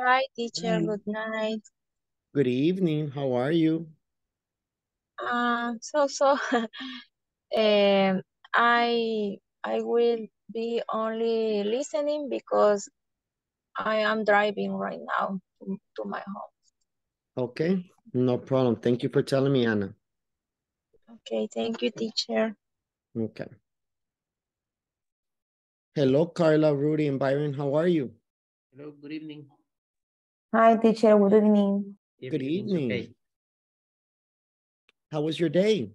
Hi, teacher. Hi. Good night. Good evening. How are you? Um, so so um I I will be only listening because I am driving right now to, to my home. Okay, no problem. Thank you for telling me, Anna. Okay, thank you, teacher. Okay. Hello, Carla, Rudy, and Byron. How are you? Hello, good evening. Hi, teacher. Good evening. Good evening. Okay. How was your day?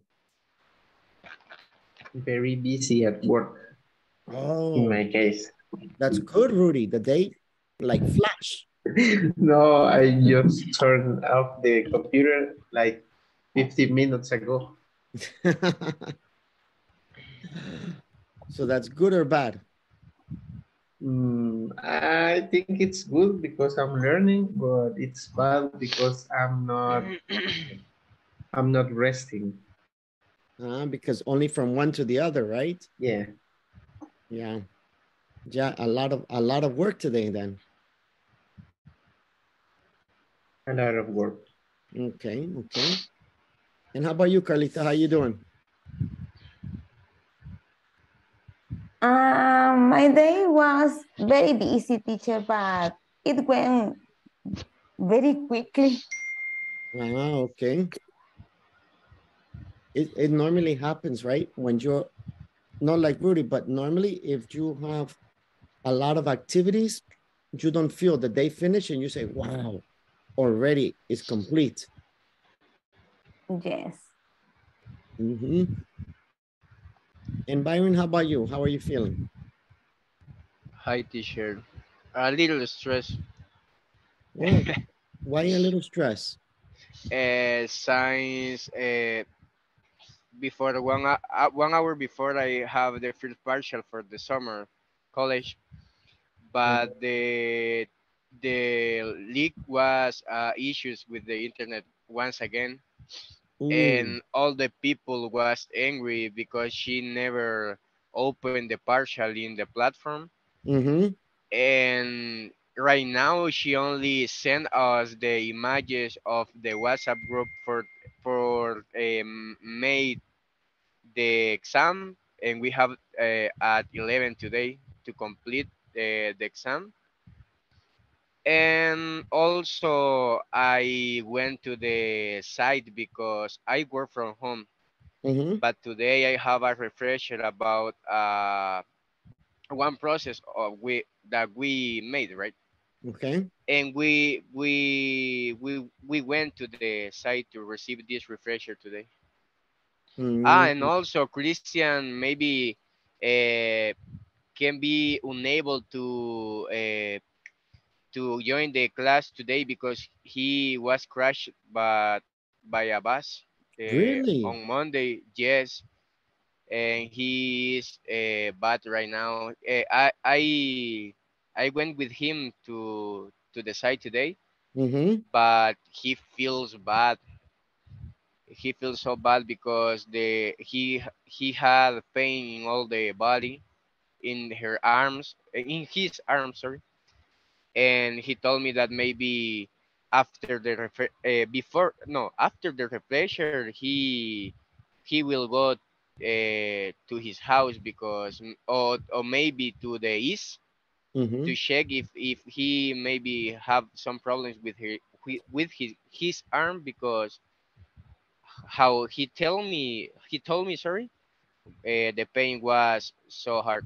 Very busy at work Oh. in my case. that's good, Rudy. The day, like flash. no, I just turned off the computer like 15 minutes ago. so that's good or bad? Mm, I think it's good because I'm learning, but it's bad because I'm not I'm not resting. Uh, because only from one to the other, right? Yeah. Yeah. Yeah, a lot of a lot of work today then. A lot of work. Okay, okay. And how about you, Carlita? How you doing? Um, my day was very busy, teacher, but it went very quickly. Ah, okay. It, it normally happens, right? When you're not like Rudy, but normally if you have a lot of activities, you don't feel that they finish and you say, wow, already it's complete. Yes. hmm And Byron, how about you? How are you feeling? Hi, teacher. A little stress. Oh, why a little stress? Uh, science. Uh, before one uh, one hour before I have the first partial for the summer college, but the the leak was uh, issues with the internet once again, Ooh, and all the people was angry because she never opened the partial in the platform. mm-hmm. and right now she only sent us the images of the WhatsApp group for for um, made the exam and we have uh, at 11 today to complete the, the exam and also I went to the site because I work from home Mm-hmm. but today I have a refresher about uh, one process of we that we made right Okay. and we we we we went to the site to receive this refresher today. Ah, and Mm, also Christian maybe uh, can be unable to uh, to join the class today because he was crashed but by a bus uh, really? on Monday. Yes, and he is uh, bad right now. Uh, I I I went with him to to the site today Mm-hmm. but he feels bad. He feels so bad because the he he had pain in all the body, in her arms, in his arms, sorry. And he told me that maybe after the uh, before no after the refresher he he will go uh, to his house because mm, or or maybe to the ISSS Mm-hmm. to check if if he maybe have some problems with her with, with his his arm because how he tell me he told me sorry uh, the pain was so hard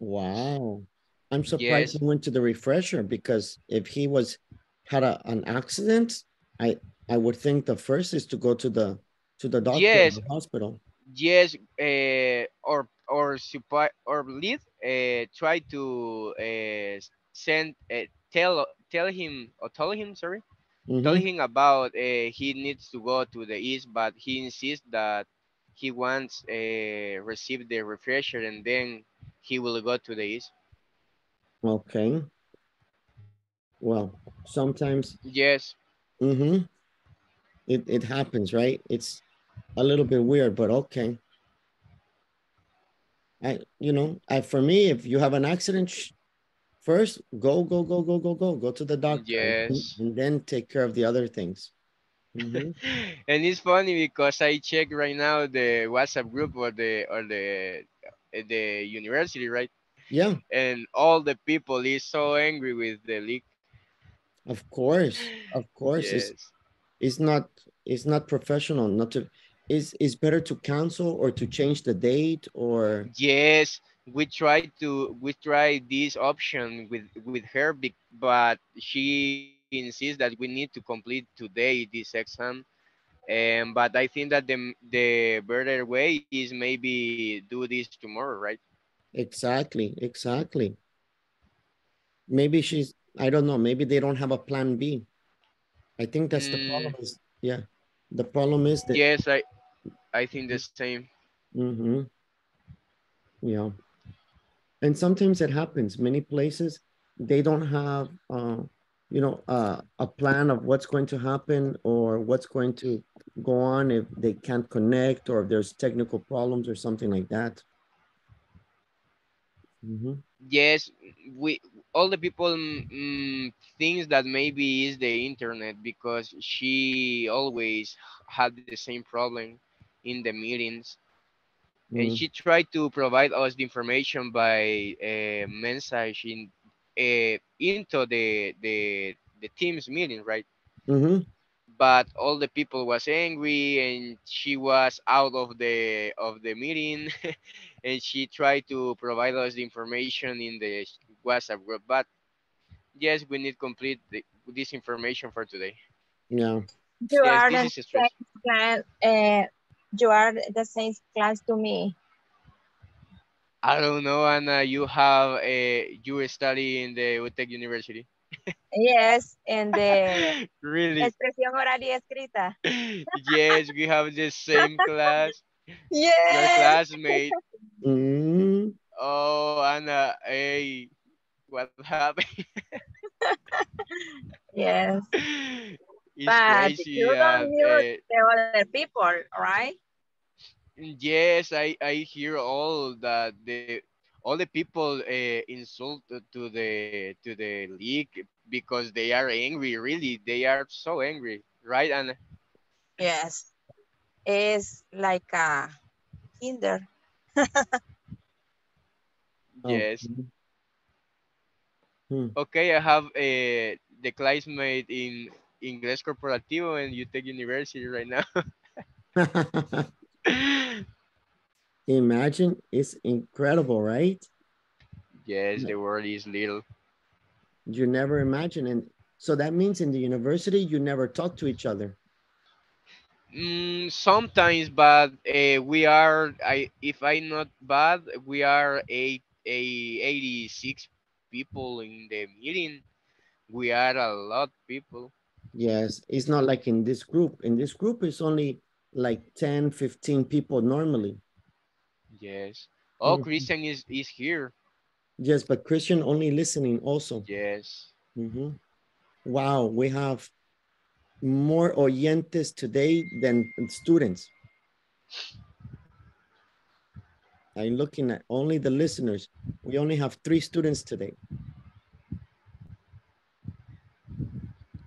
Wow. I'm surprised yes he went to the refresher because if he was had a, an accident, I I would think the first is to go to the to the doctor or yes the hospital. yes uh, or or supply or lead uh, try to uh, send uh, tell tell him or tell him sorry tell Mm-hmm. him about uh, he needs to go to the ISSS but he insists that he wants uh, receive the refresher and then he will go to the ISSS Okay. Well, sometimes yes mm-hmm. It it happens, right? It's a little bit weird, but okay. I you know, I for me, if you have an accident, First, go, go, go, go, go, go, go to the doctor. and- Yes. And then take care of the other things. Mhm. and it's funny because I check right now the WhatsApp group or the or the uh, the university, right? Yeah, And all the people is so angry with the leak. of course, of course. It's, Yes. it's not, it's not professional, not to, is is better to cancel or to change the date or, Yes, we tried to we tried this option with with her, but she insists that we need to complete today this exam. And but I think that the the better way is maybe do this tomorrow, right? Exactly, exactly. Maybe she's, I don't know, maybe they don't have a plan B. I think that's the problem is, yeah. The problem is that Yes, I I think the same. Mm-hmm. Yeah. And sometimes it happens. Many places they don't have uh you know uh, a plan of what's going to happen or what's going to go on if they can't connect or if there's technical problems or something like that. Mm-hmm. Yes, we all the people mm, mm, thinks that maybe is the internet because she always had the same problem in the meetings. and Mm, she tried to provide us the information by uh, message in uh, into the the the Teams meeting right Mm-hmm. but all the people was angry and she was out of the of the meeting and she tried to provide us the information in the whatsapp group but yes we need complete the, this information for today Yeah. You yes are the same class. Uh, you are the same class to me. i don't know anna you have a you study in the UTEC university Yes, and the really expresión oral y escrita. yes, we have the same class. Your classmate. Mm, Oh, Anna, hey, what happened? Yes. it's But crazy. you don't and, mute uh, the other people, right? yes, I I hear all that the all the people uh, insult to the to the league because they are angry. Really, they are so angry, right? And Yes. It's like a kinder. yes, mhm. okay. I have uh, the classmate in Inglés Corporativo and UTEC University right now. Imagine it's incredible, right? yes, the world is little. You never imagine. And so that means in the university, you never talk to each other. Mm, sometimes, but uh, we are. I if I not bad, we are eight, a 86 people in the meeting. We are a lot people. Yes, it's not like in this group. In this group, it's only like 10, 15 people normally. Yes. Oh, Mhm. Christian is is here. Yes, but Christian only listening also. Yes. Mhm. Wow, we have more oyentes today than students. I'm looking at only the listeners. We only have three students today.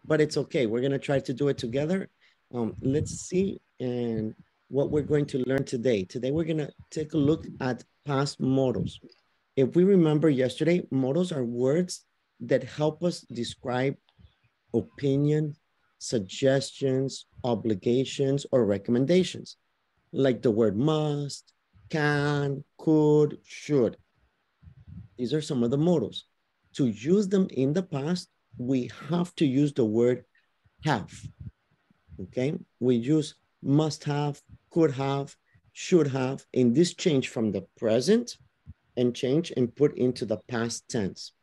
But it's okay. We're going to try to do it together. Um, let's see and what we're going to learn today. Today, we're going to take a look at past modals. If we remember yesterday, modals are words that help us describe opinion, suggestions, obligations, or recommendations, like the word must, can, could, should. These are some of the modals. To use them in the past, we have to use the word have. Okay, we use must have, could have, should have in this change from the present and change and put into the past tense.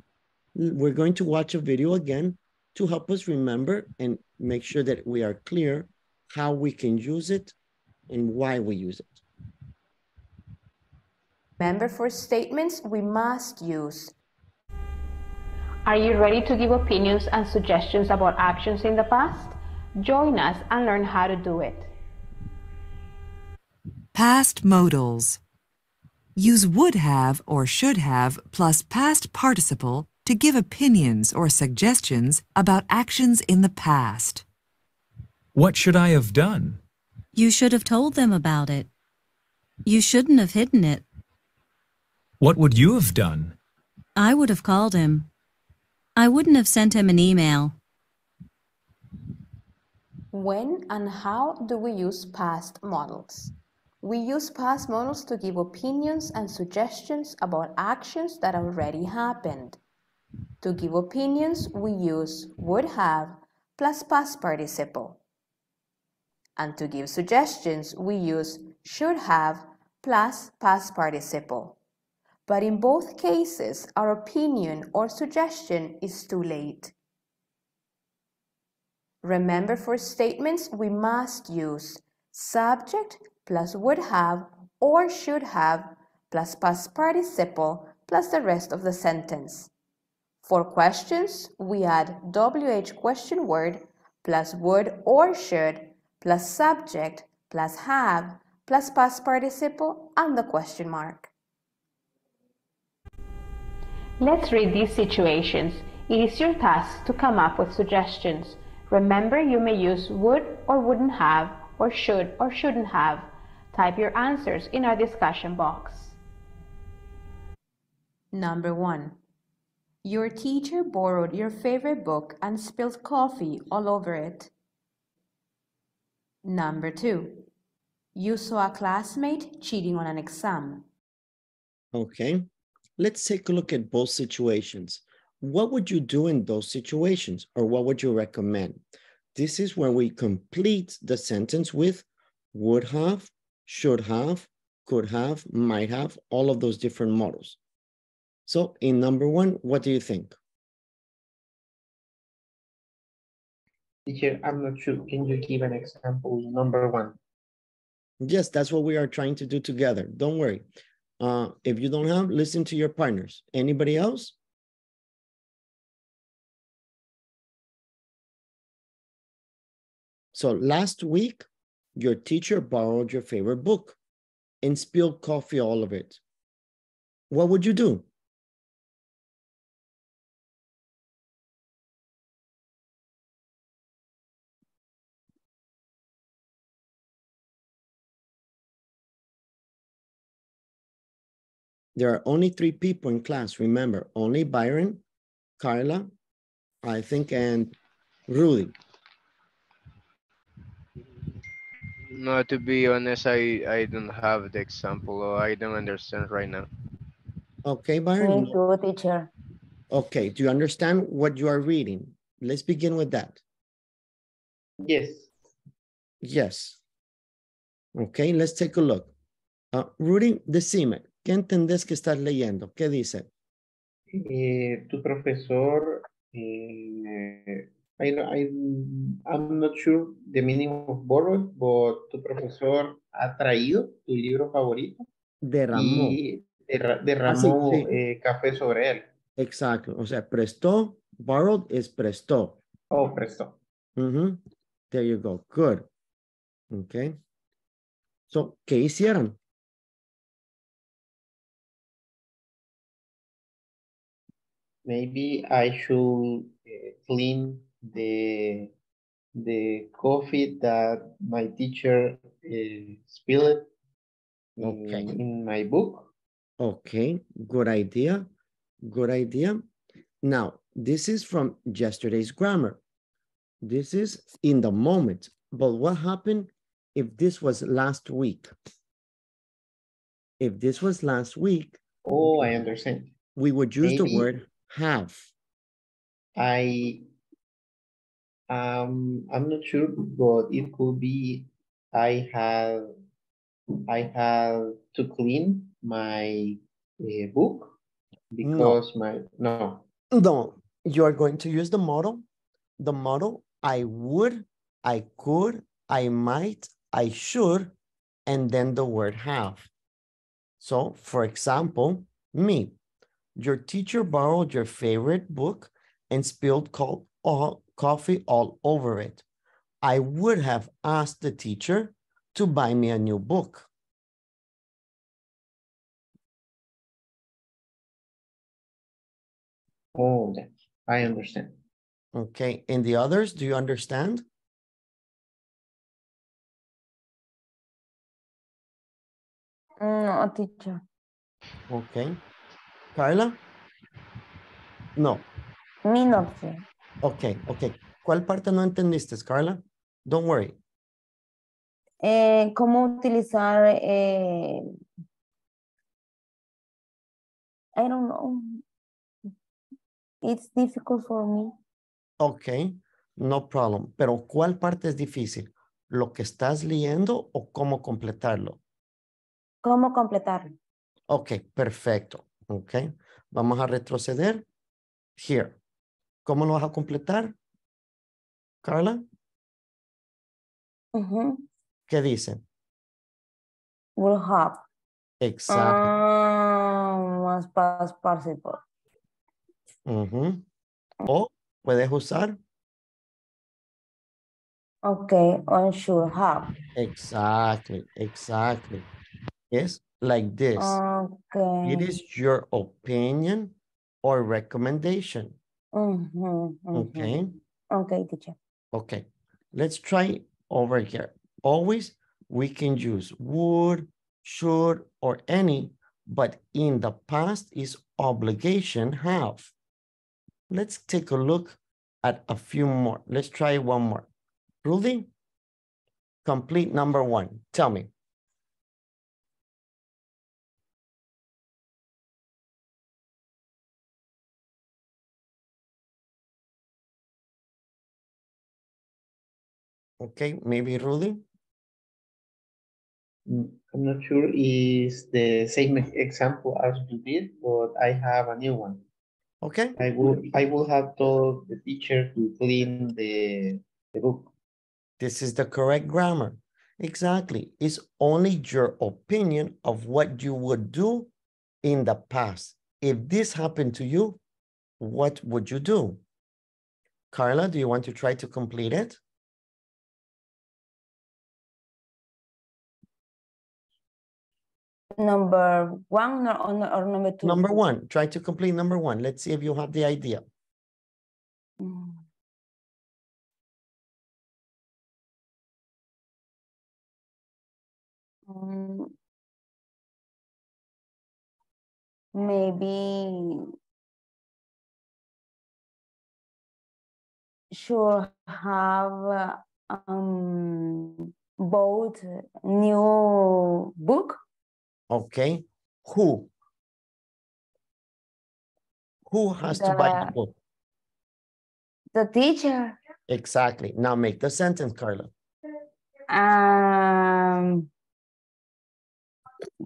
We're going to watch a video again to help us remember and make sure that we are clear how we can use it and why we use it. Remember for statements we must use Are you ready to give opinions and suggestions about actions in the past? Join us and learn how to do it. Past modals. Use would have or should have plus past participle to give opinions or suggestions about actions in the past. What should I have done? You should have told them about it. You shouldn't have hidden it. What would you have done? I would have called him. I wouldn't have sent him an email. When and how do we use past modals? We use past modals to give opinions and suggestions about actions that already happened. To give opinions, we use would have plus past participle. And to give suggestions, we use should have plus past participle. But in both cases, our opinion or suggestion is too late. Remember for statements, we must use subject plus would have or should have plus past participle plus the rest of the sentence. For questions, we add WH question word plus would or should plus subject plus have plus past participle and the question mark. Let's read these situations. It is your task to come up with suggestions. Remember, you may use would or wouldn't have, or should or shouldn't have. Type your answers in our discussion box. Number one. Your teacher borrowed your favorite book and spilled coffee all over it. Number two. You saw a classmate cheating on an exam. Okay. Let's take a look at both situations. What would you do in those situations or what would you recommend? This is where we complete the sentence with would have, should have, could have, might have, all of those different modals. So in number one, what do you think? Teacher, I'm not sure. Can you give an example? Number one. Yes, that's what we are trying to do together. Don't worry. Uh, if you don't have, listen to your partners. Anybody else? So last week, your teacher borrowed your favorite book and spilled coffee all of it. What would you do? There are only three people in class, remember, only Byron, Carla, I think, and Rudy. No, to be honest, I, I don't have the example or I don't understand right now. Okay, Byron? Me too, teacher. Okay, do you understand what you are reading? Let's begin with that. Yes. Yes. Okay, let's take a look. Uh, Rudy, decime, ¿qué entendés que estás leyendo? ¿Qué dice? Eh, tu profesor, eh, I, I, I'm not sure the meaning of borrowed, but tu profesor ha traído tu libro favorito Derramó. y derra- derramó Ah, sí, sí. eh, café sobre él. Exacto. O sea, prestó, borrowed es prestó. Oh, prestó. There you go. Good. Okay. So, ¿qué hicieron? Maybe I should uh, clean the the coffee that my teacher uh, spilled in, Okay. in my book. Okay, good idea. Good idea. Now, this is from yesterday's grammar. This is in the moment. But what happened if this was last week? If this was last week, Oh, I understand. we would use the word have. I um I'm not sure, but it could be I have I have to clean my uh, book because my no No, you are going to use the model. The model, I would, I could, I might, I should, and then the word have. So, for example, me, your teacher borrowed your favorite book and spilled co- all, coffee all over it. I would have asked the teacher to buy me a new book. Oh, I understand. Okay, and the others, do you understand? Mm, no, teacher. Okay. Carla? No. Sé. Okay, okay. ¿Cuál parte no entendiste, Carla? Don't worry. Eh, ¿Cómo utilizar? Eh, I don't know. It's difficult for me. Ok, no problem. Pero ¿cuál parte es difícil? ¿Lo que estás leyendo o cómo completarlo? ¿Cómo completarlo? Ok, perfecto. Ok, vamos a retroceder. Here. ¿Cómo lo vas a completar? Carla. ¿qué dice? Will have. Exacto. Ah, más past participle. Ujú. O puedes usar Okay, on should have. exactly, exactly. Yes, like this. Okay. It is your opinion or recommendation. Mhm, mhm. Okay. Okay, teacher. Okay, let's try over here. Always we can use would, should, or any, but in the past is obligation have. Let's take a look at a few more. Let's try one more. Rudy, complete number one. Tell me. Okay, maybe Rudy? Mm, I'm not sure is the same example as you did, but I have a new one. Okay, I would I will have told the teacher to clean the, the book. this is the correct grammar. Exactly. It's only your opinion of what you would do in the past. If this happened to you, what would you do? Carla, do you want to try to complete it? Number one or, or number two? Number one, try to complete number one. Let's see if you have the idea. Mm. Maybe should have um bought new book. Okay, who? Who has to buy the The- book? The teacher Exactly. Now make the sentence, Carla. um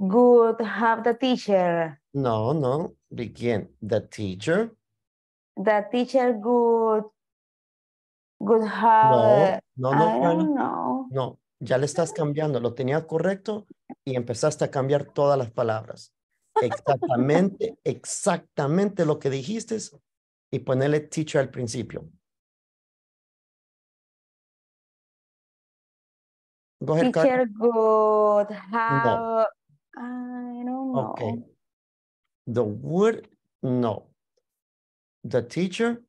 good have the teacher. No, no, begin. The teacher. The teacher good good No, have no, no, I Carla. No, ya le estás cambiando. Lo tenía correcto y empezaste a cambiar todas las palabras. Exactamente, exactamente lo que dijiste y ponerle teacher al principio. Go ahead. Teacher good have I don't know. Okay. The word, no. The teacher,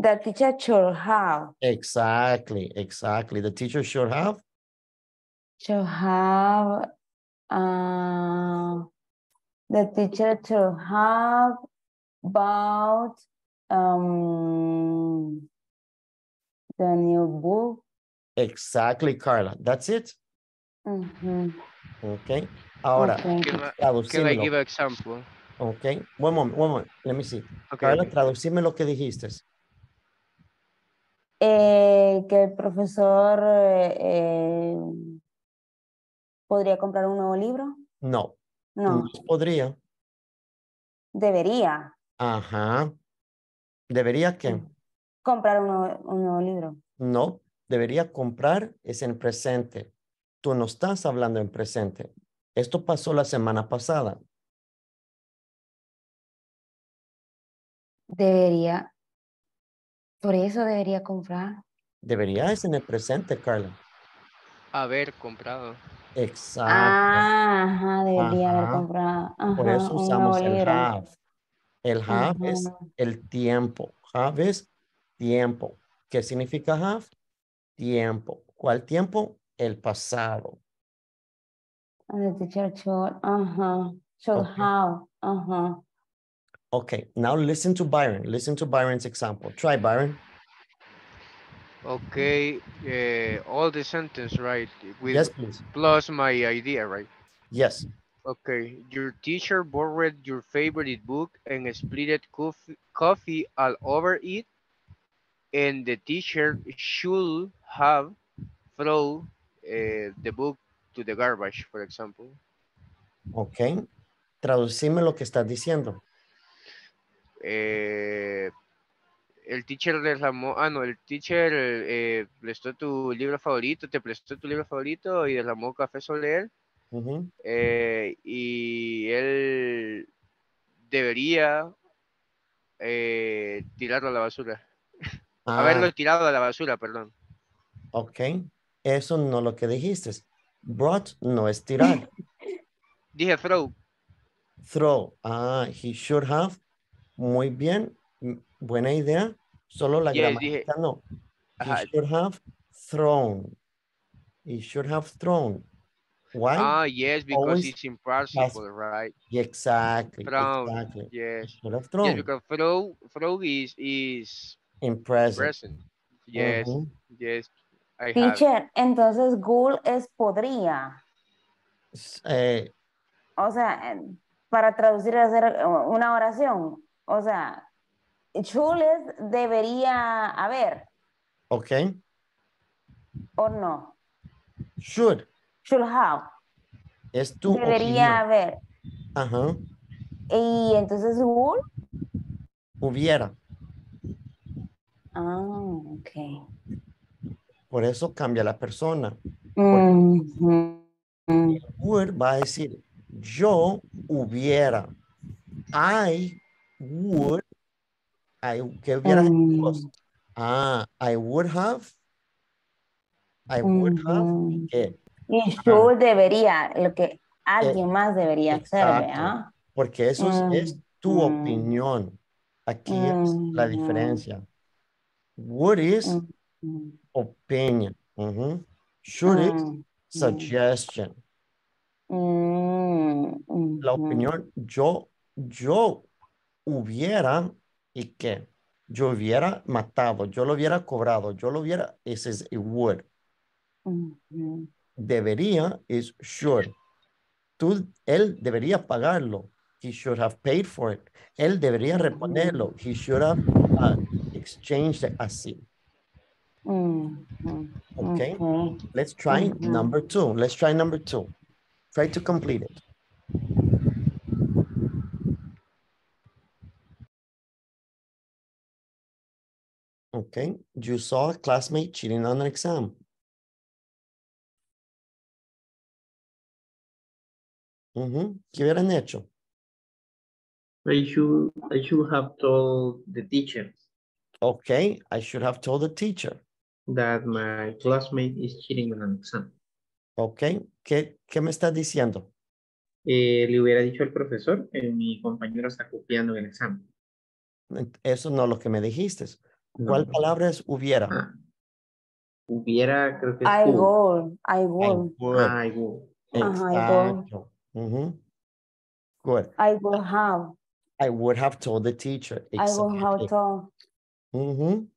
The teacher should have exactly, exactly. The teacher should have, should have uh the teacher should have about um the new book. exactly, Carla. That's it. Mhm, Okay. Ahora, okay. Can I, can I give an example? Okay. One moment, one moment. Let me see. Okay, Carla, traducime lo que dijiste. Eh, que el profesor eh, podría comprar un nuevo libro. No, No, no podría. debería Ajá. ¿Debería qué? comprar un nuevo, un nuevo libro. No, debería comprar es en presente. Tú no estás hablando en presente. Esto pasó la semana pasada. Debería. Por eso debería comprar. Debería es en el presente, Carla. Haber comprado. Exacto. Ah, ajá, debería haber Ajá. comprado. Por ajá, eso un usamos el have. El have es el tiempo. Have es tiempo. ¿Qué significa have? Tiempo. ¿Cuál tiempo? El pasado. The teacher should, uh-huh, should Okay. have, uh-huh. Okay, now listen to Byron. Listen to Byron's example. Try Byron. Okay, uh, all the sentence, right? With Yes, please. plus my idea, right? Yes. Okay, your teacher borrowed your favorite book and split coffee, coffee all over it. And the teacher should have thrown uh, the book to the garbage, for example. Ok. Traducime lo que estás diciendo. Eh, el teacher derramó, ah, no, el teacher eh, prestó tu libro favorito, te prestó tu libro favorito y derramó café sobre él. Eh, y él debería eh, tirarlo a la basura. Ah, Haberlo tirado a la basura, perdón. ok. Eso no lo que dijiste. Brought no es tirar. Dije throw. Throw. Ah, he should have. Muy bien. Buena idea. Solo la Yes, dije- gramática no. He Ajá. should have thrown. He should have thrown. Why? Ah, yes, because Always it's impossible, right? exactly. Thrown. Exactly. He Yes. should have Yes, thrown. because throw, throw is, is In present. present. Yes, yes, I have. Teacher, entonces Google es podría. Eh, O sea, para traducir hacer eh, una oración. O sea, should es debería haber, ok. o no. Should. Should have. Es tu debería opinión. haber. Ajá. Y entonces Google. Hubiera. Ah, ok. Por eso cambia la persona. Mhm. Would va a decir, yo hubiera. I would. I, ¿Qué hubiera hecho Mm. vos? Ah, I would have. I would have. Ujú. ¿qué? Y should debería, lo que alguien más debería hacer. ¿verdad? Porque eso es, es tu Mm. opinión. Aquí es la Mm. diferencia. Would is opinion. Ujú. Should is suggestion. Mm, La opinión, yo, yo hubiera, ¿y qué? Yo hubiera matado, yo lo hubiera cobrado, yo lo hubiera, ese es would. Ujú. Debería es should. Tú, él debería pagarlo. He should have paid for it. Él debería reponerlo. He should have uh, exchanged it así. Ujú. Okay. Ok. Let's try Ujú. number two. Let's try number two. Try to complete it. Okay. You saw a classmate cheating on an exam. ¿Qué hubieran hecho? I should, I should have told the teacher Okay, I should have told the teacher. that my classmate is cheating on an exam. Okay, ¿qué, qué me estás diciendo? Eh, le hubiera dicho al profesor que mi compañero está copiando el examen. Eso no es lo que me dijiste. ¿Cuál no. palabra es hubiera? Ah. Hubiera, creo que es I go, I go, would. I would. Go. Exacto. Ujú. Good. I will have, I would have told the teacher. I will have Exactly. told. Ujú.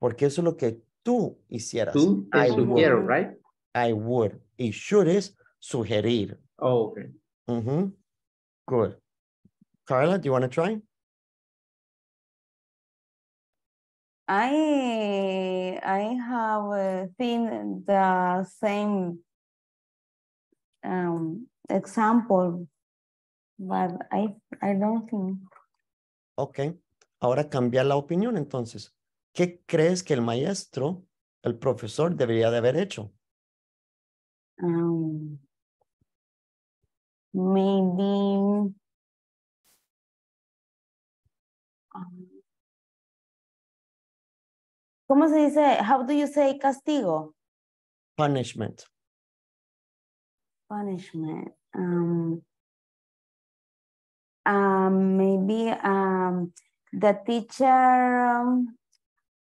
Porque eso es lo que tú hicieras. Tú I sugiero, would. right? I would. Y should es sugerir. Oh, okay. Ujú. Good. Carla, do you want to try? I, I have seen the same um, example, but I, I don't think. Ok. Ahora cambia la opinión entonces. ¿Qué crees que el maestro, el profesor debería de haber hecho? Um, maybe. um, ¿Cómo se dice? How do you say castigo? Punishment. Punishment. Um, um, maybe um, the teacher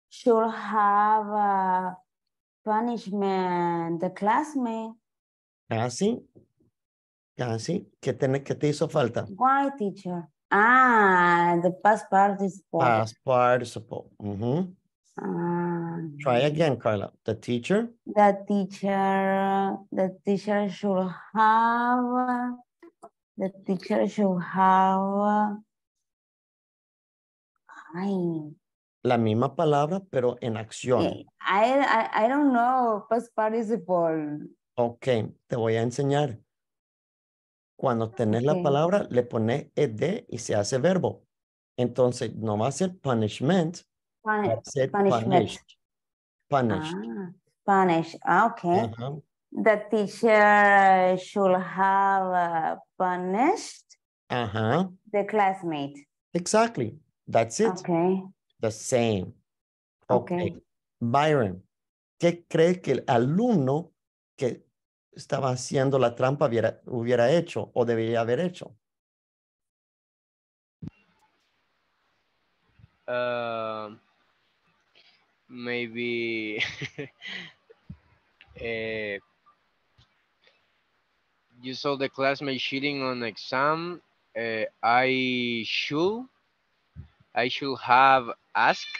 should have a punishment the classmate. Casi. Casi. ¿Qué te, qué te hizo falta? Why, teacher? Ah, the past participle. Past participle. Ujú. Ah, Try again, Carla. The teacher. the teacher, the teacher should have, the teacher should have. Ay, La misma palabra, pero en acción. I, I, I don't know past participle. Ok, te voy a enseñar. Cuando tenés la palabra, le pones ed y se hace verbo. Entonces, no va a ser punishment, Punishment. punished. Punished. Ah, punish. Ah, okay. Ajá. The teacher should have uh, punished Ajá. the classmate. Exactly. That's it. Okay. The same. Okay. Okay. Byron, ¿qué cree que el alumno que estaba haciendo la trampa hubiera, hubiera hecho o debería haber hecho? Um, maybe uh, you saw the classmate cheating on exam. Uh, I should I should have asked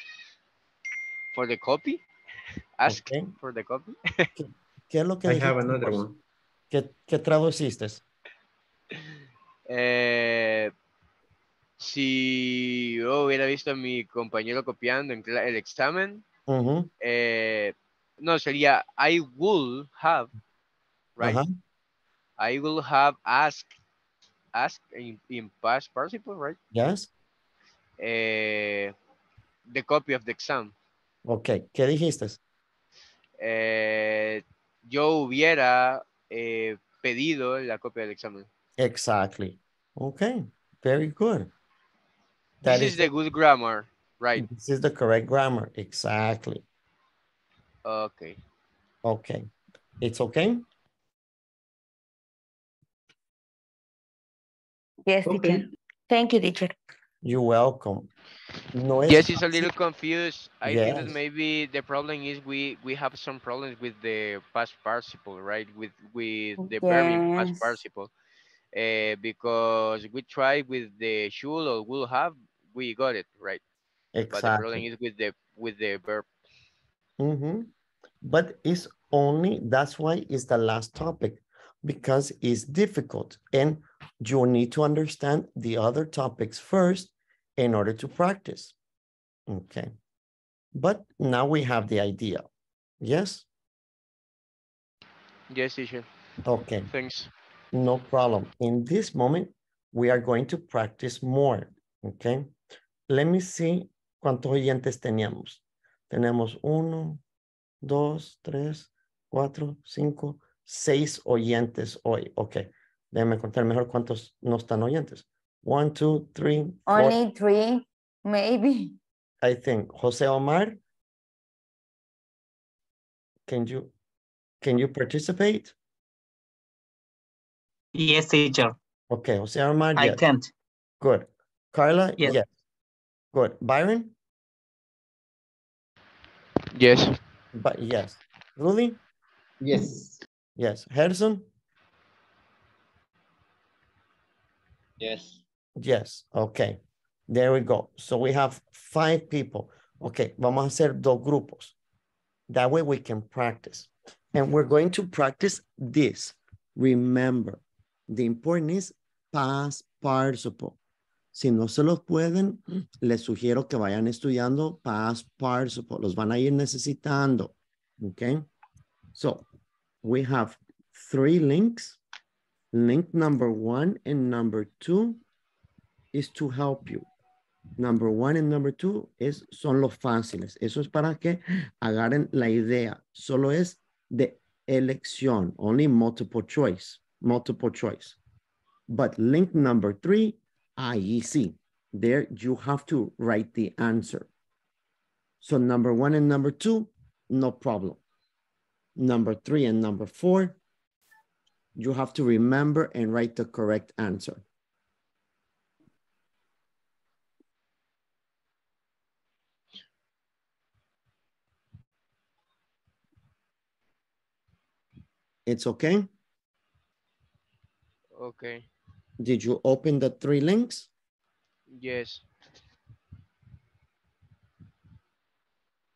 for the copy. Ask Okay. for the copy. ¿Qué es lo que I have another pues? one. ¿Qué, qué traduciste? Eh, si yo hubiera visto a mi compañero copiando en el examen, Eh, no, sería I would have, right? I will have asked, asked in, in past participle, right? Yes. Eh, the copy of the exam. Ok. ¿Qué dijiste? Eh, yo hubiera eh, pedido la copia del examen. Exactly. Okay. Very good. That This is the good grammar, right? This is the correct grammar. Exactly. Okay. Okay. It's okay? Yes, Okay. teacher. Thank you, teacher. You're welcome. No es Yes, it's a little confused. I think that maybe the problem is we we have some problems with the past participle, right? With with the verb in past participle. Uh, because we tried with the should or will have, we got it right. But the problem Exactly. is with the with the verb. Mhm. But it's only, that's why it's the last topic, because it's difficult and you need to understand the other topics first in order to practice. Okay. But now we have the idea. Yes? Yes, teacher. Okay. Thanks. No problem. In this moment, we are going to practice more, okay? Let me see cuántos oyentes teníamos. Tenemos uno, dos, tres, cuatro, cinco, seis oyentes hoy. Ok, déjame contar mejor cuántos no están oyentes. One, two, three, four, Only three, maybe. I think. Jose Omar, can you, can you participate? Yes, teacher. Okay, Jose Omar, I yes. can't. Good. Carla, Yes. yes. Good. Byron? Yes. But yes. Rudy? Yes. Yes. Harrison? Yes. Yes. Okay. There we go. So we have five people. Okay, vamos a hacer dos grupos. That way we can practice. And we're going to practice this. Remember, the important is past participle. Si no se los pueden, les sugiero que vayan estudiando past participle. Los van a ir necesitando. Okay. So we have three links. Link number one and number two is to help you. Number one and number two es, son los fáciles. Eso es para que agarren la idea. Solo es de elección, only multiple choice, multiple choice. But link number three, IEC. There you have to write the answer. So number one and number two, no problem. Number three and number four, you have to remember and write the correct answer. It's okay? Okay. Did you open the three links? Yes.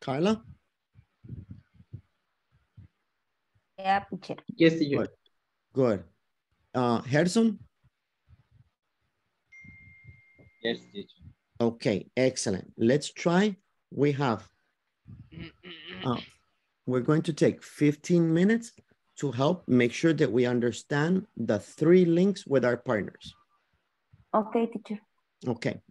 Carla? Yeah, teacher. Yes, teacher. Good. Good. Uh, Harrison? Yes, teacher. Okay, excellent. Let's try. We have, uh, we're going to take 15 minutes to help make sure that we understand the three links with our partners. Okay, teacher. Okay.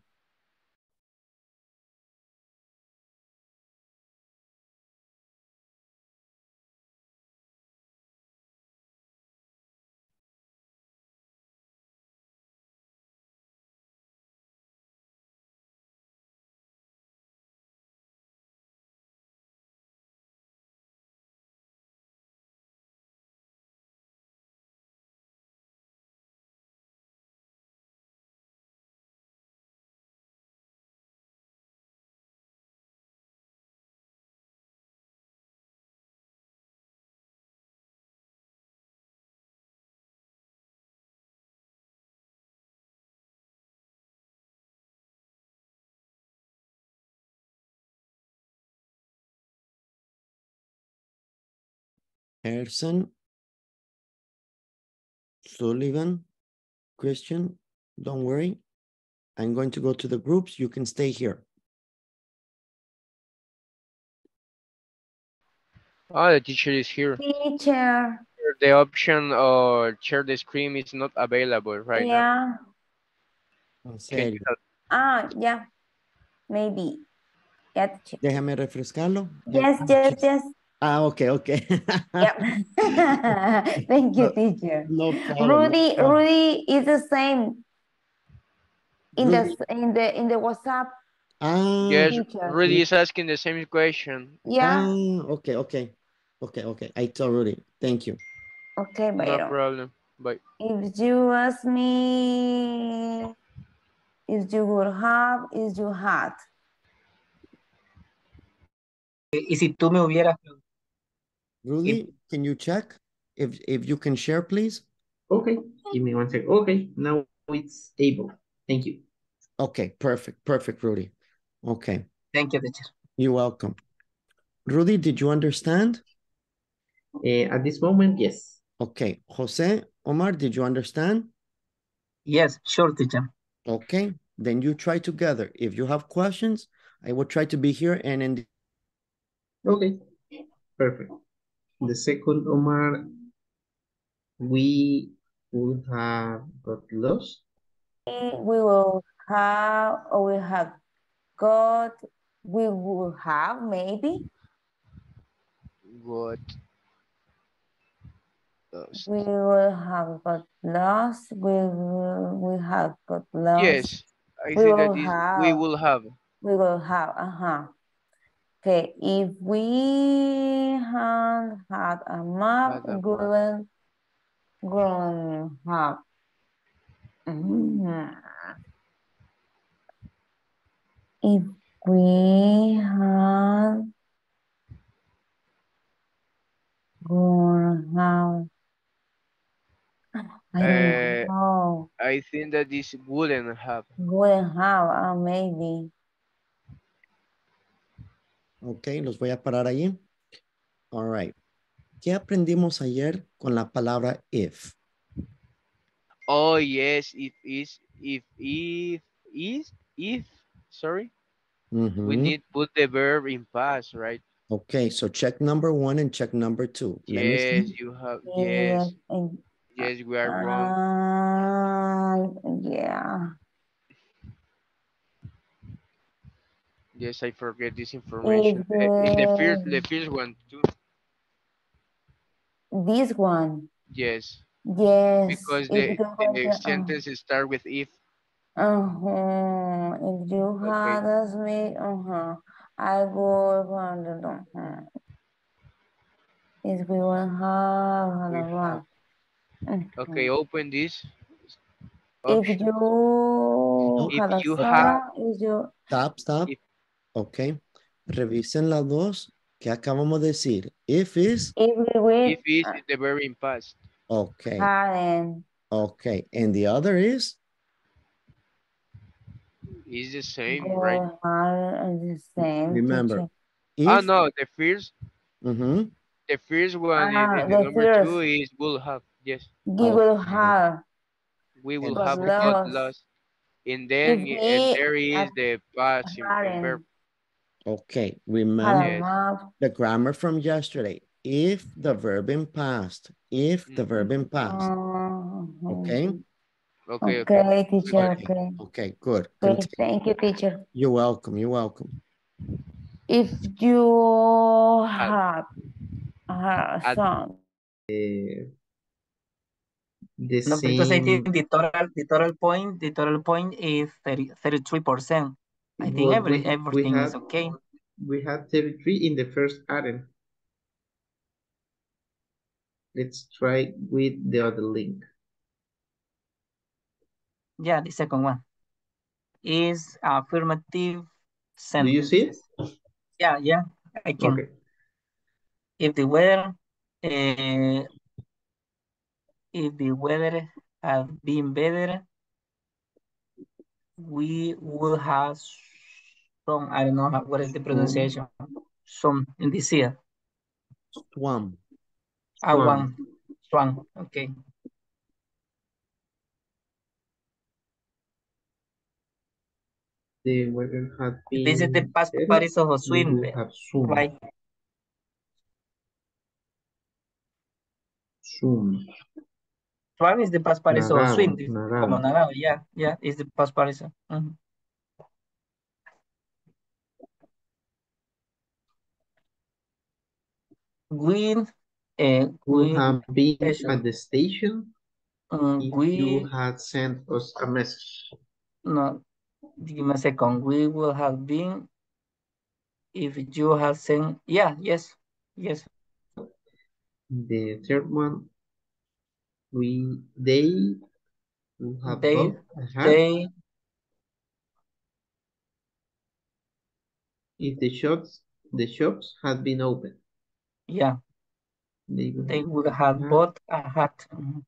Harrison, Sullivan, Christian, don't worry. I'm going to go to the groups. You can stay here. Oh, the teacher is here. Teacher. The option or share the screen is not available right now. yeah. En Can you serio. help? Ah, yeah. Maybe. Yeah. Déjame refrescarlo. Yes, yes, yes. Ah, okay, okay. Yep. Thank you, teacher. No problem. no Rudy, problem. Rudy is the same in Rudy- the in the in the WhatsApp. Ah, Yes, teacher. Rudy is asking the same question. Yeah. ah, okay, okay. Okay, okay. I told Rudy. Thank you. Okay, bye. No problem. Bye. If you ask me if you would have, if you had. Y si tú me hubieras Rudy, can you check if if you can share, please? Okay, give me one second. Okay, now it's able. Thank you. Okay, perfect, perfect, Rudy. Okay, Thank you, teacher. you're welcome. Rudy, did you understand? Eh, at this moment, yes. Okay, Jose, Omar, did you understand? Yes, sure, teacher. Okay, then you try together. If you have questions, I will try to be here and in Okay, perfect. The second, Omar, we would have got lost. We will have or we have got we will have maybe Good. Lost. we will have got lost we will we have got lost Yes, I We think that will is we will have. we will have uh-huh okay if we had had a map Had a we will will have Mhm. if we had gonna have I don't Uh, know. I think that this wouldn't have. Wouldn't have, uh, maybe. Ok, los voy a parar ahí. All right. ¿Qué aprendimos ayer con la palabra if? Oh yes, if is if if is if sorry, we Mhm. need put the verb in past, right? Okay, so check number one and check number two. Let. Yes, you have yes, and, yes, we are wrong. uh, yeah. Yes, I forget this information. If Uh, in the first the- the first one too. This one, Yes, yes. because if the you the want uh, sentence start with if. Uh-huh. If you had asked me, uh-huh, I would wonder, uh-huh. If we will have, We blah, blah, Okay, open this. If option. you If had you son, have- if you, Stop, stop. If- Ok. Revisen las dos. ¿Qué acabamos de decir? If is, If we will If is in the verb in past. okay, hadn't okay. And the other is, Is the same, right? go the same. remember, teacher. Oh no, the first mhm, the first one Ah, in, in the, the number first. two is will have. Yes. We will have. We will have was got lost. lost. And then and there is the past in, in hadn't verb. Okay. Remember Yes. the grammar from yesterday. If the verb in past, if the Mhm. verb in past, Mhm. okay? Okay, okay. Okay, teacher, Okay. okay. Okay, good. Okay, thank you, teacher. You're welcome, you're welcome. If you Had. have a Had. son, The No, because I same. think the total, the total point, the total point is 30, 33%. I think Well, every, we, we everything is okay. we had 33 in the first item. Let's try with the other link. Yeah, the second one is affirmative Do you see it? Yeah, yeah, I can. Okay. If the weather, uh, if the weather had been better, we would have some, I don't know what is the pronunciation, some in this year. Swam. Ah, Swan. one, swan, okay. The weather had been This is the past participle of swim, have right? Soon. Swan is the past participle of swim, como yeah, yeah, is the past participle. Mhm. We, uh, Would we, have been station. at the station um, if you we, had sent us a message. no, give me a second, we will have been if you have sent, yeah, yes, yes, The third one, we they would have they, a hat they, if the shops the shops had been open. Yeah, They would they have would bought a have hat bought a hat. Mhm.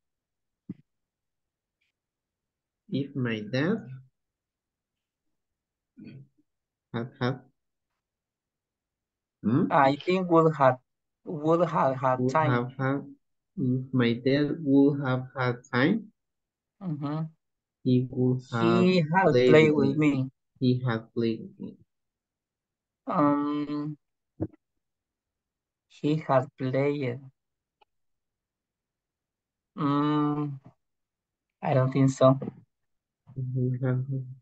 if my dad had had hmm? I think would have, would have had would time. have had if my dad would have had time, Mhm. he would have He played played with me. me. He had played with me. Um, he has played. Mm, I don't think so.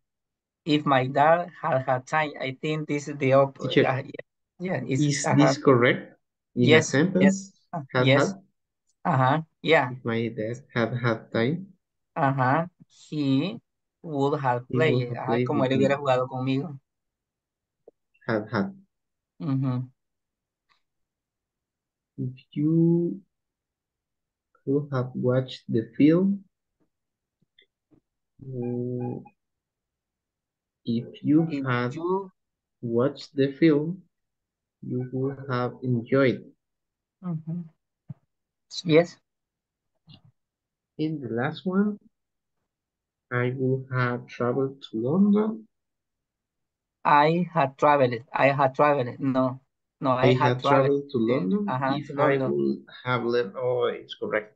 If my dad had had time, I think this is the opposite. Uh, yeah, yeah, it's, Is uh-huh. this correct? In Yes, yes, sentence, uh, had yes, had, uh-huh, yeah, if my dad had had time, uh-huh. He would have played. would have ajá, played como with él hubiera jugado conmigo. Had had. Ujú. If you could have watched the film, uh, if you If you, watched the film, you would have enjoyed. ujú. Yes, In the last one, I would have traveled to London. I had traveled, I had traveled, no, no, I I had had traveled, traveled to eh, London ajá, if to I London. would have left. Oh, it's correct.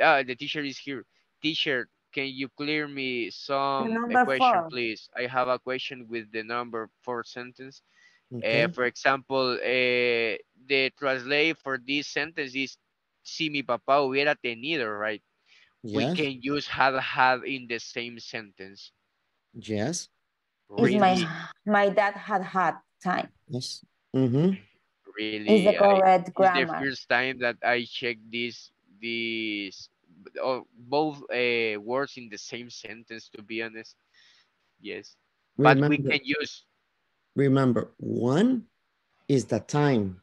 Ah, the teacher is here. Teacher, can you clear me some a question, four. please? I have a question with the number four sentence. Okay. Uh, for example, uh, the translate for this sentence is si mi papá hubiera tenido, right? We can use had had in the same sentence. yes, Is my my dad had had time. yes. Mm-hmm. Is really, the I, correct it's the first time that I check this these oh, both uh, words in the same sentence. To be honest, yes, but we can use remember, one is the time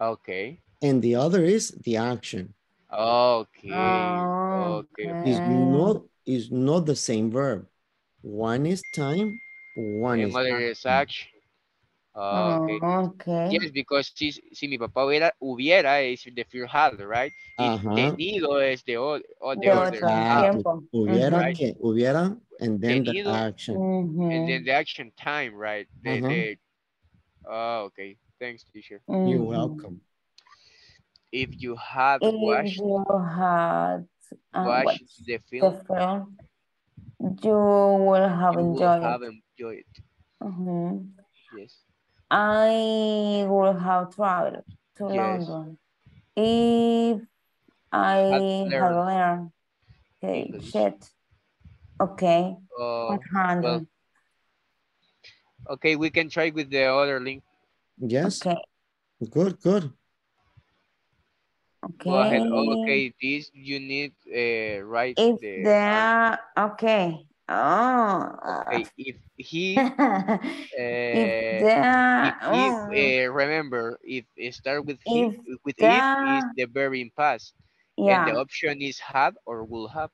okay, and the other is the action. okay, Oh, okay. Is not is not the same verb. One is time, one And is other is action. Action. Ah, okay. Oh, okay. Yes, because si, si mi papá hubiera, hubiera is the fear had, right? Y Ajá. tenido es the, o- or the De order. otro have, tiempo. Hubiera Right. que, hubiera, and then the Tenido. action. And then the action time, right? The, Uh-huh. the, oh, okay. Thanks, teacher. You're welcome. If you had If watched, you had uh, watched watched the the film, film, you will have you will enjoyed have enjoyed it. Mhm. Yes. I would have traveled to Yes. London if I had learned learned okay, English. shit. Okay, Uh, well, okay, we can try with the other link. Yes, Okay, good, good. Go ahead. okay. Okay, this you need uh, write If the there, okay. Oh. okay. If he if uh, there, if he oh, uh, remember if it start with he if with if is the verb in past and the option is had or will have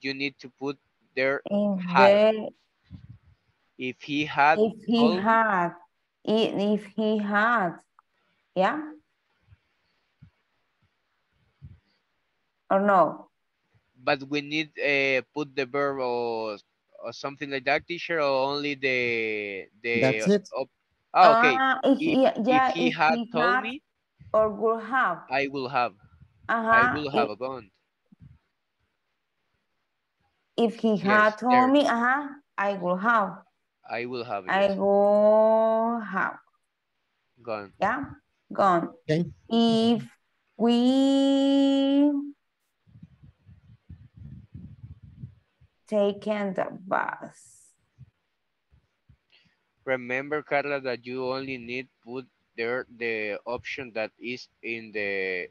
you need to put there if had there, if he had if he me, had, if he had, yeah, or no? But we need uh, put the verb or, or something like that teacher or only the the That's it. op- ah, okay Ah, if, if, yeah, yeah, if he if had he told had me or would have. I will have I Uh-huh. I will have If, a gun if he yes had there told me, uh-huh, I will have. I will have I yes will have. gun Yeah, gone. Okay. If we taken the bus. remember Carla that you only need put there the option that is in the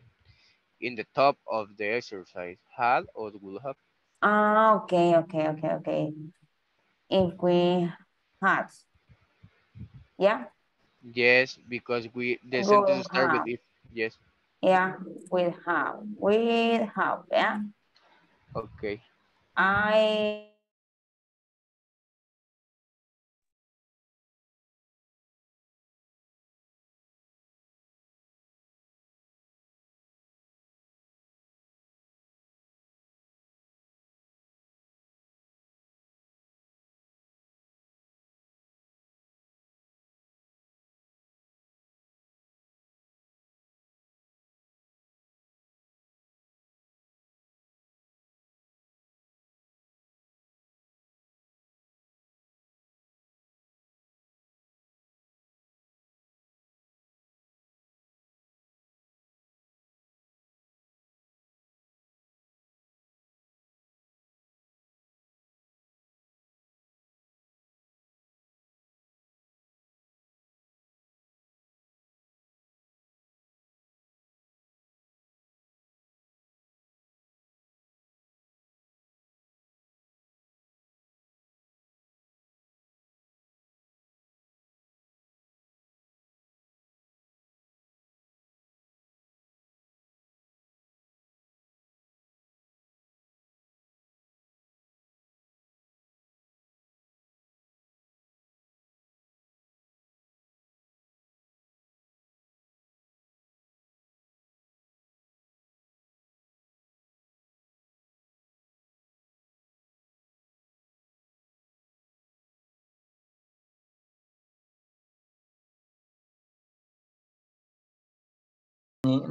in the top of the exercise had or will have Ah, okay, okay, okay, okay. If we had, yeah, yes because we the will sentence start with if yes yeah, we have, we have, yeah. okay I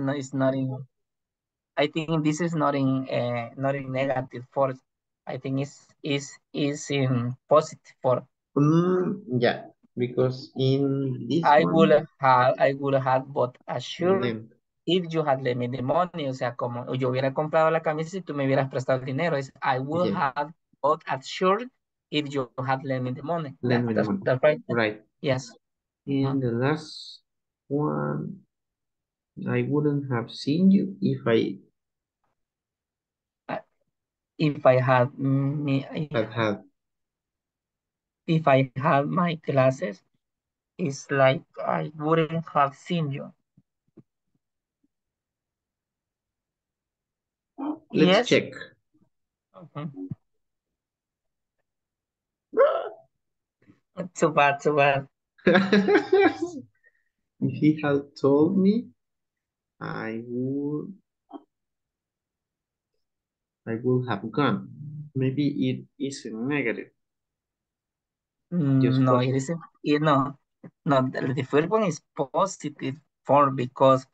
no, it's not in. I think this is not in uh, not in negative force. I think it's is is in positive form. Mm, yeah, because in this I one, would have I would have bought a shirt then, if you had lent me the money. O sea, como yo hubiera comprado la camisa si tú me hubieras prestado el dinero. Es I would yeah, have bought a shirt if you had lent me the money. lend That, me the money. that's right. Right. Yes. And the last one, I wouldn't have seen you if I If I had me had had. if I had my glasses, it's like I wouldn't have seen you. Let's Yes. check. Mhm. Too bad, too bad. if he had told me, I would I would have gone. Maybe it is negative. Mm, Just no, it isn't. You know, no. The, the first one is positive form because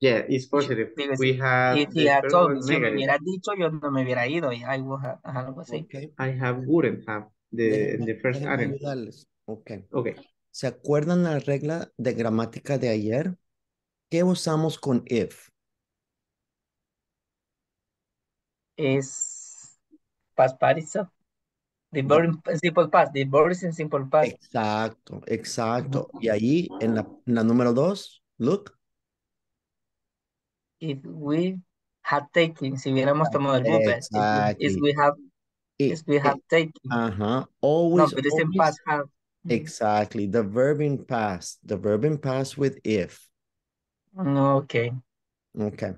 Yeah, it's positive. because We have if he the had first told me, si hubiera dicho, yo no me hubiera ido. y I would have, algo así. Ok. I have wouldn't have the the first item. ayudarles. Ok. Okay. ¿Se acuerdan la regla de gramática de ayer? ¿Qué usamos con if? Es past participle. The verb in simple past. The verb is in simple past. Exacto, exacto. Y ahí en la, en la número dos, look. If we had taken, si hubiéramos tomado el verb, is we, is Exactly. we have, I- is we have i- taken. Ajá. No, Always, always- past have. Exactly. The verb in past. The verb in past with if. Okay. Okay.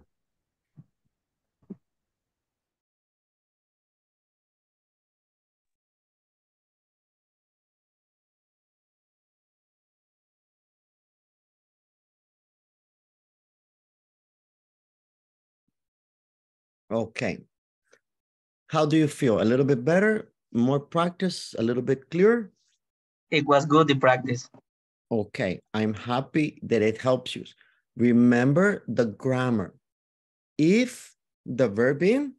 Okay. How do you feel? A little bit better? More practice? A little bit clearer? It was good the practice. Okay, I'm happy that it helps you. Remember the grammar. If the verb in,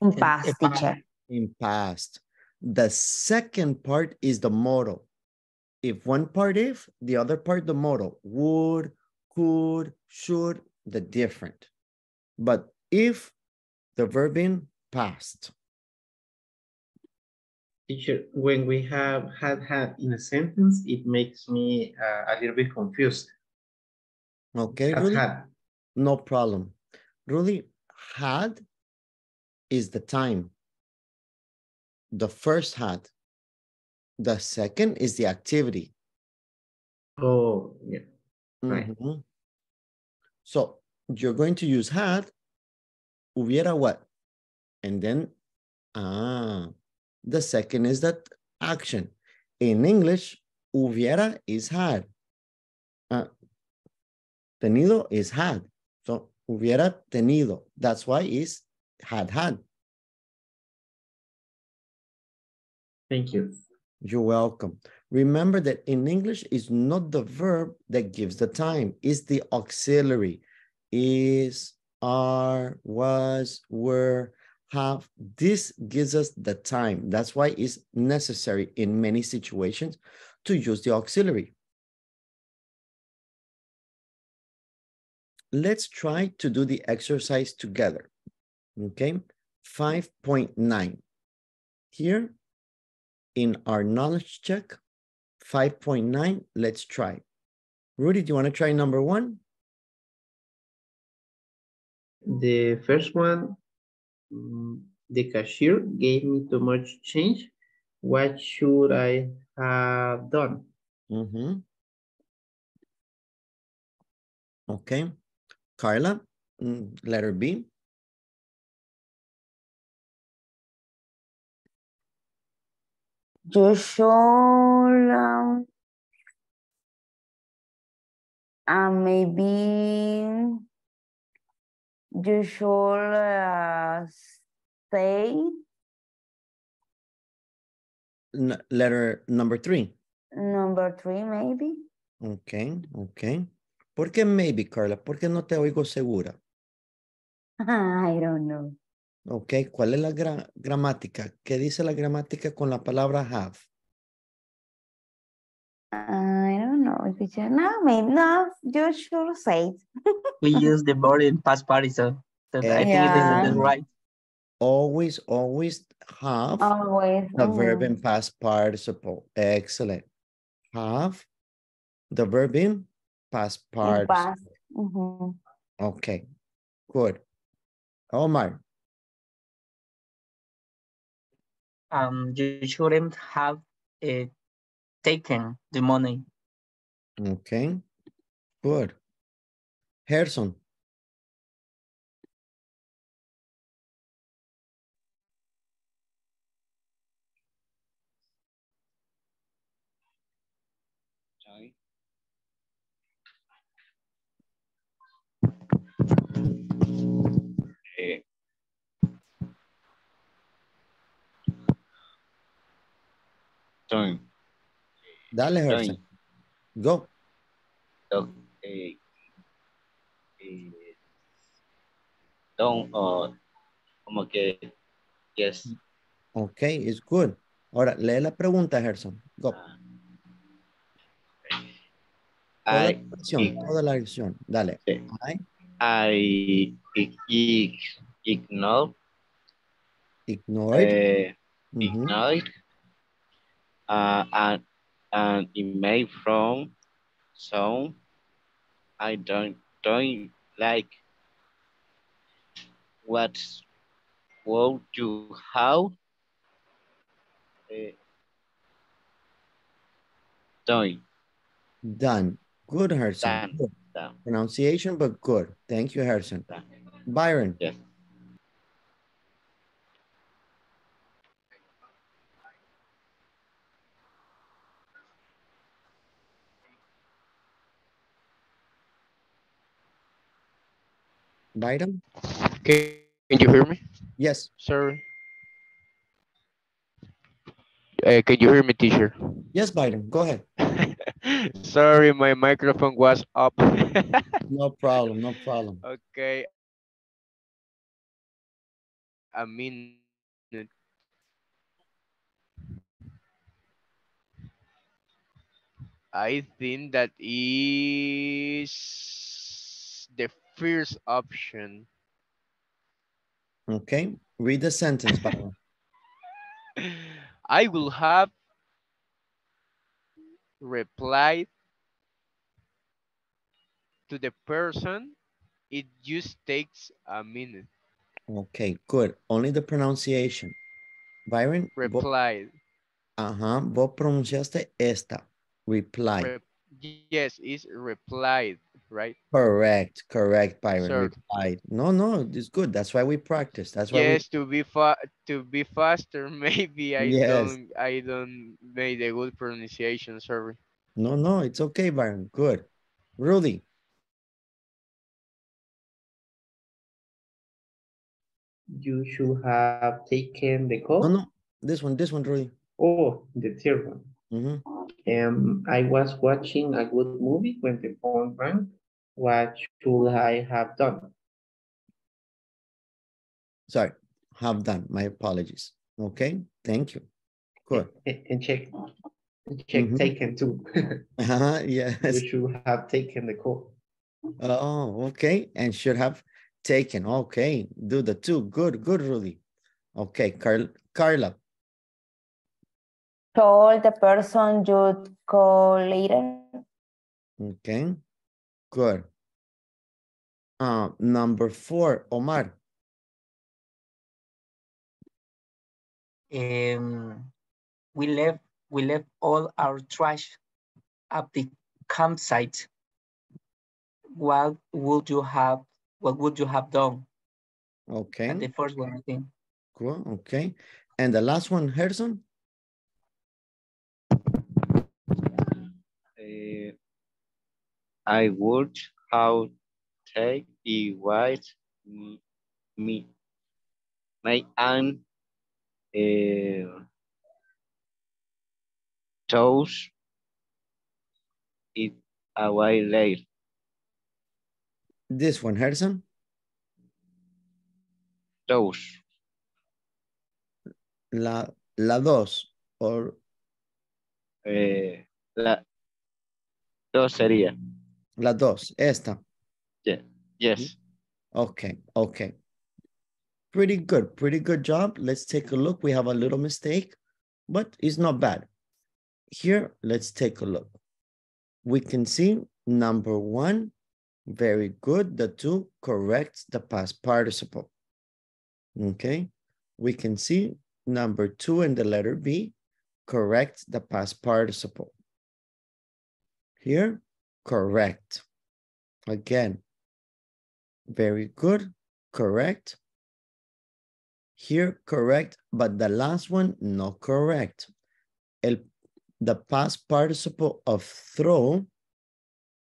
In past, teacher. in past. The second part is the modal. If one part if, the other part the modal. Would, could, should, the different. But if the verb in past. Teacher, when we have had had in a sentence, it makes me uh, a little bit confused. Okay, Has Rudy? had. No problem. Rudy, had is the time. The first had. The second is the activity. Oh, yeah. Right. Mhm. So you're going to use had, hubiera what? And then, ah, the second is that action. In English, hubiera is had. Ah, tenido is had. So hubiera tenido. That's why is had had. Thank you. You're welcome. Remember that in English, it's not the verb that gives the time, it's the auxiliary. Is, are, was, were, have. This gives us the time. That's why it's necessary in many situations to use the auxiliary. Let's try to do the exercise together. Okay, 5.9. Here, in our knowledge check, 5.9, let's try. Rudy, do you want to try number one? The first one, the cashier gave me too much change. What should I have done? Mm-hmm. Okay. Carla, mm, letter B. You should, um, uh, maybe you should uh, say N- letter number three. number three, maybe. Okay, okay. ¿Por qué maybe, Carla? ¿Por qué no te oigo segura? I don't know. Ok, ¿cuál es la gra- gramática? ¿Qué dice la gramática con la palabra have? I don't teacher. No, maybe no. You should say it. We use the verb in past participle. So I think this Yeah. the right. Always, always have Always. the verb mhm. in past participle. Excellent. Have the verb in past In participle. past. Mhm. Okay, good. Omar, Um, you shouldn't have uh, taken the money. Okay, good. Herson. Eh, Dale, Herson. Go. Done. Eh, eh, don't, uh, como que, yes. Okay, it's good. Ahora, lee la pregunta, Gerson. Go. Toda la I, lección, toda la lección. Dale. I, I, I, ignore, ignored. eh, Mhm. ignored uh, an, an email from some I don't don't like. What would you how uh, done? Done. Good, Harrison. Done. Good. Done. Pronunciation, but good. Thank you, Harrison. Done. Byron. Yes. Byron? Can, can you hear me? Yes. Sorry. Uh, can you hear me, teacher? Yes, Byron, Go ahead. Sorry, my microphone was up. No problem. No problem. okay. A minute. I think that is first option. Okay. Read the sentence, Byron. I will have replied to the person. It just takes a minute. Okay, good. Only the pronunciation. Byron, Replied. ajá, vos pronunciaste esta. Reply. Rep- yes, it's replied, right? Correct, correct, Byron. Sir. Replied. No, no, it's good. That's why we practice. That's why yes, to be fa to be faster, maybe I Yes. don't I don't make a good pronunciation, sorry. No, no, it's okay, Byron. Good. Rudy. You should have taken the call. No, no. This one, this one, Rudy. Oh, the third one. Mhm. Um, I was watching a good movie when the phone rang. What should I have done? Sorry, have done. My apologies. Okay, thank you. Good. And, and check, and check Mhm. taken too. Uh-huh, You yes. should have taken the call. Oh, okay. And should have taken. Okay, do the two. Good, good, Rudy. Okay, Carl, Carla. Told the person you'd call later. Okay, good. Uh, number four, Omar. Um, we left we left all our trash at the campsite. What would you have what would you have done? Okay, And the first one, I think. cool. Okay. And the last one, Harrison. Uh, I would have take the white me, my aunt uh, toast it a while later. This one, Harrison. Toast. La, la dos. Or Eh, la dos sería. La dos. Esta. Yeah. Yes. Mm-hmm. Okay, okay. Pretty good, pretty good job. Let's take a look. We have a little mistake, but it's not bad. Here, let's take a look. We can see number one, very good. The two corrects the past participle. Okay, we can see number two and the letter B corrects the past participle. Here, correct. Again, very good, correct. Here, correct, but the last one, not correct. El, the past participle of throw,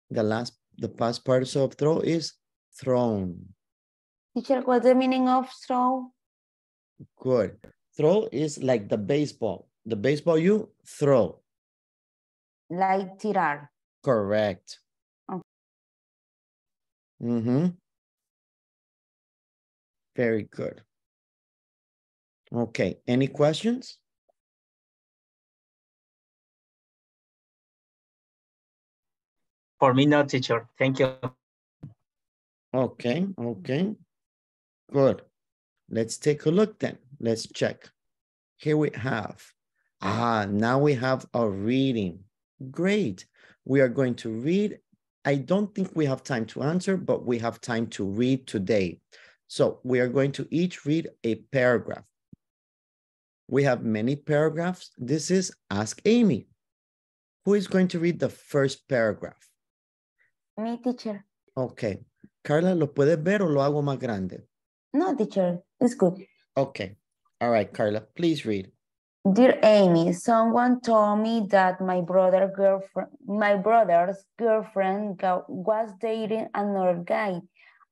the last, the past participle of throw is thrown. Teacher, what's the meaning of throw? Good. Throw is like the baseball. The baseball you throw. Like tirar. Correct. Oh. Mm-hmm. Very good. Okay, any questions? For me, no, teacher. Thank you. Okay, okay. Good. Let's take a look then. Let's check. Here we have, ah, now we have a reading. Great. We are going to read. I don't think we have time to answer, but we have time to read today. So we are going to each read a paragraph. We have many paragraphs. This is Ask Amy. Who is going to read the first paragraph? Me, teacher. Okay. Carla, ¿lo puedes ver o lo hago más grande? No, teacher, it's good. Okay. All right, Carla, please read. Dear Amy, someone told me that my brother girlfriend, my brother's girlfriend was dating another guy.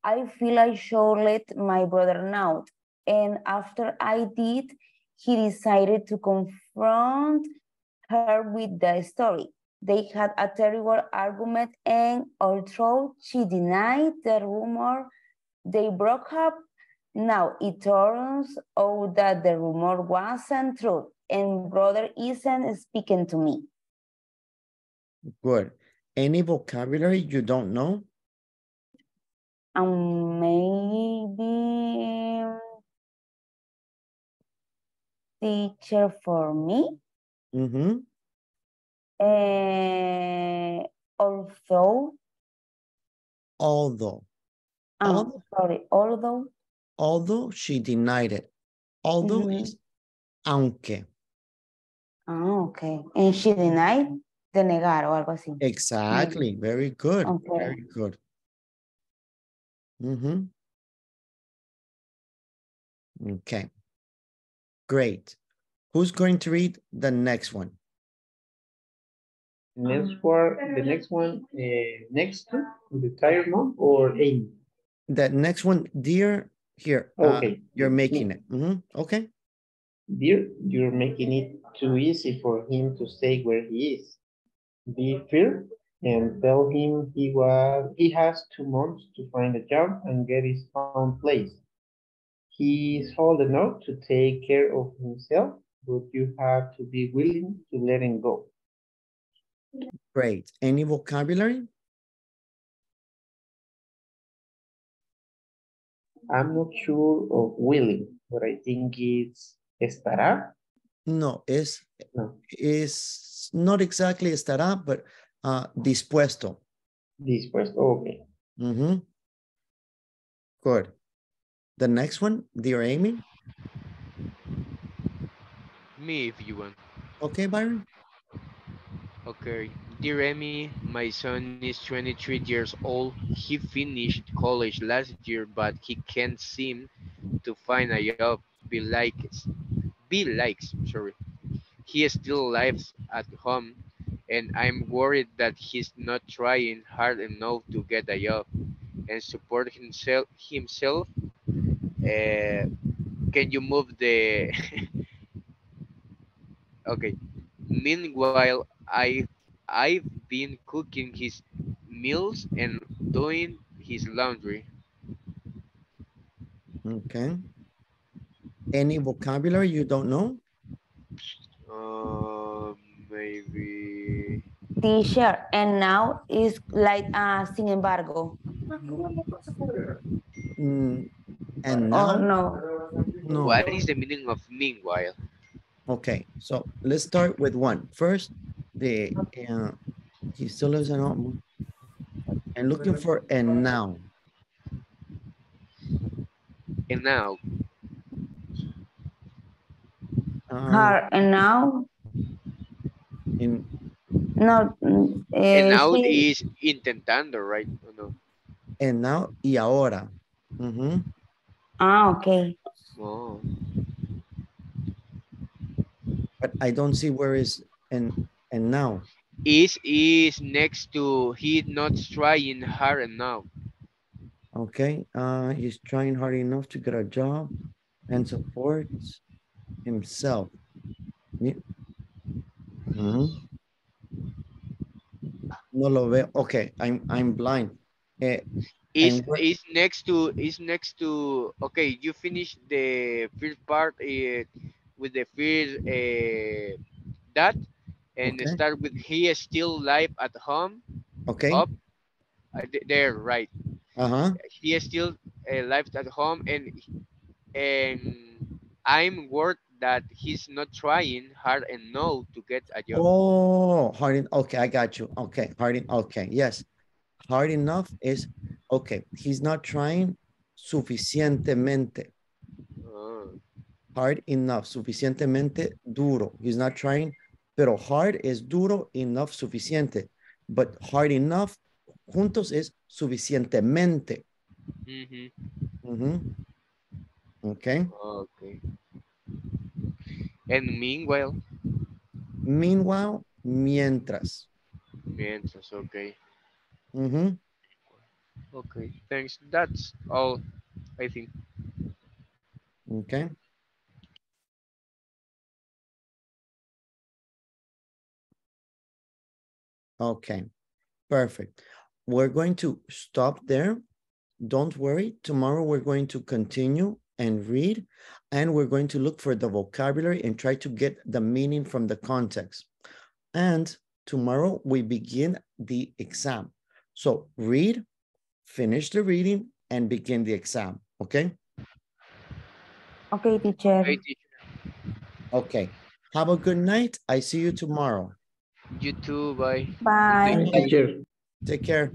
I feel I should let my brother know. And after I did, he decided to confront her with the story. They had a terrible argument, and although she denied the rumor, they broke up. Now it turns out that the rumor wasn't true, and brother isn't speaking to me. Good. Any vocabulary you don't know? Um, maybe teacher for me. Mm-hmm. Uh, although, Although, um, sorry, although, although she denied it. Although Mhm. is aunque. Ah, okay. And she denied de negar o algo así. Exactly. Very good. Okay. Very good. Mm-hmm. Okay. Great. Who's going to read the next one? Next one, the next one, uh, next to the tire mom or Amy? The next one, dear, here, uh, Okay. you're making it. Mhm, Okay. Dear, you're making it too easy for him to stay where he is. Be fair and tell him he was he has two months to find a job and get his own place. He's old enough to take care of himself, but you have to be willing to let him go. Great. Any vocabulary? I'm not sure of willing, but I think it's estará. No, es, No. es not exactly estará, but uh, dispuesto. Dispuesto, okay. Mhm. Good. The next one, dear Amy. Me if you want. Okay, Byron. Okay. Dear Emmy, my son is 23 years old. He finished college last year, but he can't seem to find a job. Be likes, be likes, sorry. He still lives at home, and I'm worried that he's not trying hard enough to get a job and support himself. Himself. Uh, can you move the? okay. Meanwhile, I I've been cooking his meals and doing his laundry. Okay. Any vocabulary you don't know? Uh, maybe. Teacher, and now is like, uh, sin embargo. Mm, and now? Oh, now? no. No. What is the meaning of meanwhile? Okay, so let's start with one. First, the uh, he still lives in home. And looking for and now. And now, Uh, Her, and now, in no. mm, and eh, now she- is intentando, right? No. and now y ahora. Mhm. Ah, okay. Oh, But I don't see where is and and now. is is next to he not trying hard enough. Okay, uh, he's trying hard enough to get a job and supports himself. Ye- Ujú. No lo veo. Okay, I'm, I'm blind. Eh, Is is next to is next to okay. You finish the first part uh, with the first uh, that, and Okay. start with he is still live at home. okay. Up uh, there, right? Uh-huh. He is still uh, live at home, and and I'm worried that he's not trying hard enough to get a job. Oh, hard en- okay, I got you. Okay, hard en- okay, yes. Hard enough is, okay, he's not trying suficientemente. Ah, Hard enough, suficientemente duro. He's not trying, pero hard is duro enough, suficiente. But hard enough, juntos es suficientemente. mhm, Ujú. Okay. Okay. And meanwhile, Meanwhile, mientras. mientras, okay. Ujú. Okay, thanks. That's all, I think. Okay. Okay, perfect. We're going to stop there. Don't worry. Tomorrow we're going to continue and read, and we're going to look for the vocabulary and try to get the meaning from the context. And tomorrow we begin the exam. So read, finish the reading, and begin the exam. Okay? Okay, teacher. Okay, teacher. Okay. Have a good night. I see you tomorrow. You too, bye. Bye. Teacher. Take care.